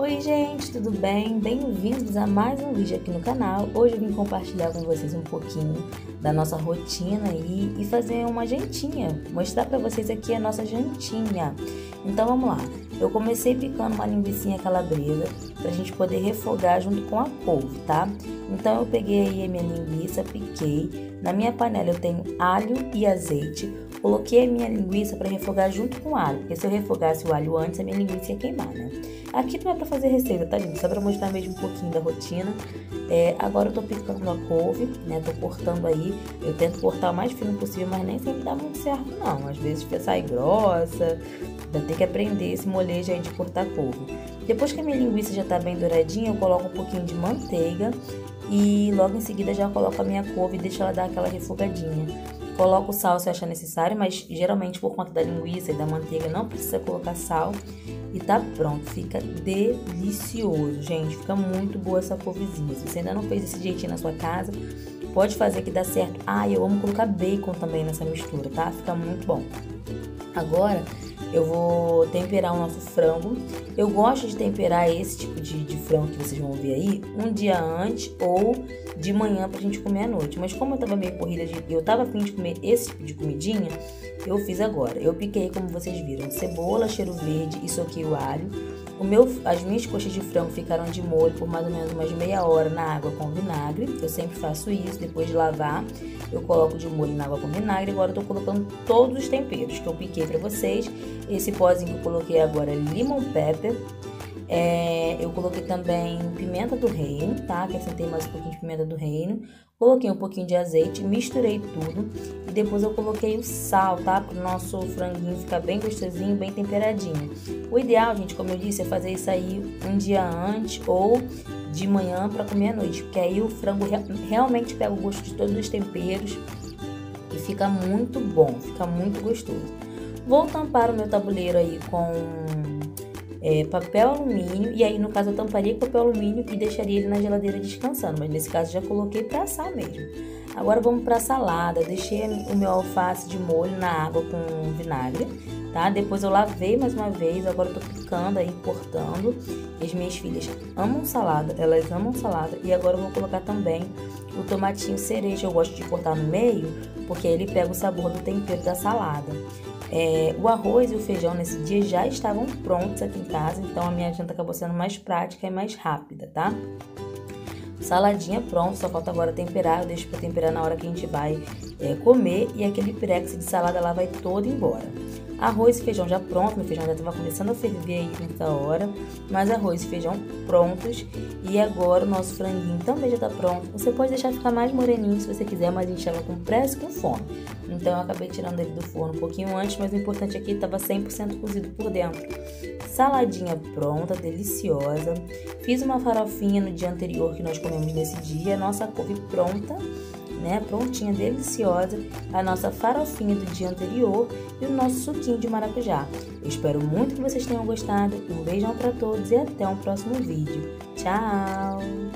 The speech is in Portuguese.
Oi gente, tudo bem? Bem-vindos a mais um vídeo aqui no canal. Hoje eu vim compartilhar com vocês um pouquinho da nossa rotina aí e fazer uma jantinha, mostrar para vocês aqui a nossa jantinha. Então vamos lá, eu comecei picando uma linguiça calabresa pra gente poder refogar junto com a couve, tá? Então eu peguei aí a minha linguiça, piquei, na minha panela eu tenho alho e azeite, Coloquei a minha linguiça para refogar junto com o alho, porque se eu refogasse o alho antes, a minha linguiça ia queimar, né? Aqui não é para fazer receita, tá, gente? Só para mostrar mesmo um pouquinho da rotina. É, agora eu tô picando a couve, né? Tô cortando aí. Eu tento cortar o mais fino possível, mas nem sempre dá muito certo, não. Às vezes sai grossa, ainda tem que aprender esse molejo aí de cortar couve. Depois que a minha linguiça já tá bem douradinha, eu coloco um pouquinho de manteiga e logo em seguida já coloco a minha couve e deixo ela dar aquela refogadinha. Coloco sal se achar necessário, mas geralmente por conta da linguiça e da manteiga não precisa colocar sal. E tá pronto, fica delicioso, gente. Fica muito boa essa couvezinha. Se você ainda não fez esse jeitinho na sua casa, pode fazer que dá certo. Ah, eu amo colocar bacon também nessa mistura, tá? Fica muito bom. Agora, eu vou temperar o nosso frango. Eu gosto de temperar esse tipo de, de frango que vocês vão ver aí um dia antes ou de manhã pra gente comer à noite. Mas como eu tava meio corrida de. Eu tava afim de comer esse tipo de comidinha, eu fiz agora. Eu piquei, como vocês viram, cebola, cheiro verde e soquei o alho. O meu, as minhas coxas de frango ficaram de molho por mais ou menos umas meia hora na água com vinagre. Eu sempre faço isso, depois de lavar, eu coloco de molho na água com vinagre. Agora eu tô colocando todos os temperos que eu piquei para vocês. Esse pozinho que eu coloquei agora é lemon pepper. É, eu coloquei também pimenta do reino, tá? Acrescentei mais um pouquinho de pimenta do reino. Coloquei um pouquinho de azeite, misturei tudo. E depois eu coloquei o sal, tá? Para o nosso franguinho ficar bem gostosinho, bem temperadinho. O ideal, gente, como eu disse, é fazer isso aí um dia antes ou de manhã para comer à noite. Porque aí o frango realmente pega o gosto de todos os temperos e fica muito bom, fica muito gostoso. Vou tampar o meu tabuleiro aí com é, papel alumínio, e aí no caso eu tamparia com papel alumínio e deixaria ele na geladeira descansando, mas nesse caso já coloquei para assar mesmo. Agora vamos para a salada, deixei o meu alface de molho na água com vinagre, tá? Depois eu lavei mais uma vez, agora eu tô picando aí, cortando. As minhas filhas amam salada, elas amam salada, e agora eu vou colocar também o tomatinho cereja, eu gosto de cortar no meio, porque ele pega o sabor do tempero da salada. É, o arroz e o feijão nesse dia já estavam prontos aqui em casa, então a minha janta acabou sendo mais prática e mais rápida, tá? Saladinha pronta, só falta agora temperar. Eu deixo para temperar na hora que a gente vai é, comer e aquele pirex de salada lá vai todo embora. Arroz e feijão já pronto, meu feijão já estava começando a ferver aí nessa hora, mas arroz e feijão prontos. E agora o nosso franguinho também já está pronto. Você pode deixar ficar mais moreninho se você quiser, mas a gente estava com pressa e com fome. Então eu acabei tirando ele do forno um pouquinho antes, mas o importante aqui estava 100% cozido por dentro. Saladinha pronta, deliciosa. Fiz uma farofinha no dia anterior que nós comemos nesse dia. Nossa couve pronta né? Prontinha, deliciosa, a nossa farofinha do dia anterior e o nosso suquinho de maracujá. Eu espero muito que vocês tenham gostado. Um beijão para todos e até um próximo vídeo. Tchau!